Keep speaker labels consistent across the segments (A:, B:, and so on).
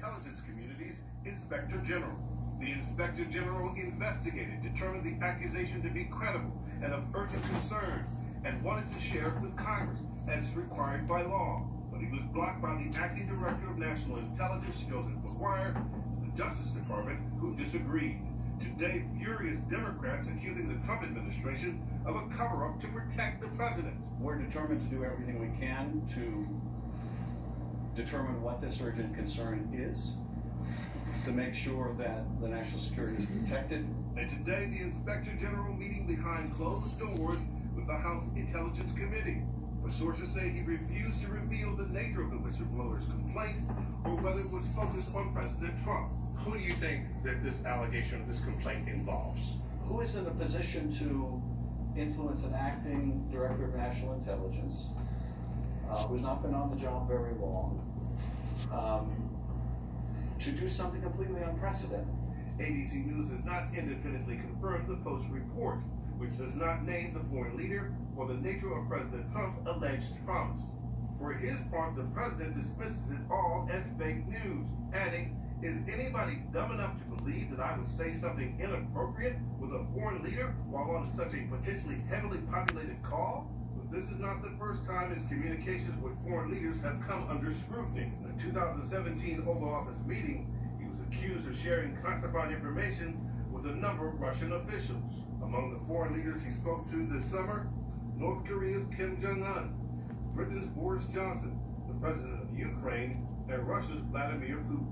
A: intelligence community's Inspector General. The Inspector General investigated, determined the accusation to be credible and of urgent concern, and wanted to share it with Congress, as is required by law. But he was blocked by the Acting Director of National Intelligence, Joseph Maguire, the Justice Department, who disagreed. Today, furious Democrats accusing the Trump administration of a cover up to protect the president.
B: We're determined to do everything we can to determine what this urgent concern is, to make sure that the national security is protected.
A: And today, the Inspector General meeting behind closed doors with the House Intelligence Committee. But sources say he refused to reveal the nature of the whistleblower's complaint or whether it was focused on President Trump. Who do you think that this allegation, of this complaint involves?
B: Who is in a position to influence an acting director of national intelligence uh, who's not been on the job very long um, to do something completely unprecedented?
A: ABC News has not independently confirmed the Post report, which does not name the foreign leader or the nature of President Trump's alleged promise. For his part, the president dismisses it all as fake news, adding, is anybody dumb enough to believe that I would say something inappropriate with a foreign leader while on such a potentially heavily populated call? This is not the first time his communications with foreign leaders have come under scrutiny. In the 2017 Oval Office meeting, he was accused of sharing classified information with a number of Russian officials. Among the foreign leaders he spoke to this summer, North Korea's Kim Jong-un, Britain's Boris Johnson, the president of Ukraine, and Russia's Vladimir Putin.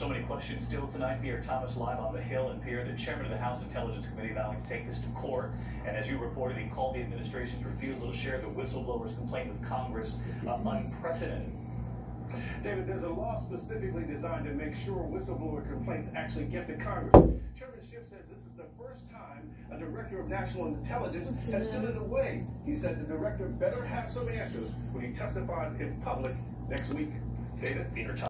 C: So many questions still tonight. Pierre Thomas live on the Hill and Pierre, the chairman of the House Intelligence Committee, vowing to take this to court. And as you reported, he called the administration's refusal to share the whistleblower's complaint with Congress uh, unprecedented.
A: David, there's a law specifically designed to make sure whistleblower complaints actually get to Congress. Chairman Schiff says this is the first time a director of national intelligence has stood in the way. He said the director better have some answers when he testifies in public next week. David?
C: Peter Thomas.